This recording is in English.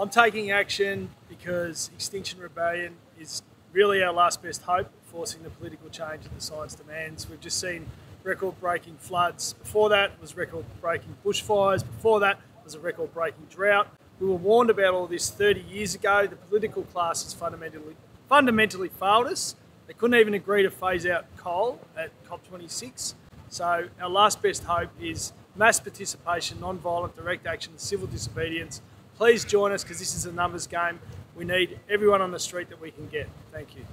I'm taking action because Extinction Rebellion is really our last best hope forcing the political change that the science demands. We've just seen record-breaking floods. Before that was record-breaking bushfires. Before that was a record-breaking drought. We were warned about all this 30 years ago. The political class has fundamentally, fundamentally failed us. They couldn't even agree to phase out coal at COP26. So our last best hope is mass participation, non-violent direct action, civil disobedience, please join us because this is a numbers game. We need everyone on the street that we can get. Thank you.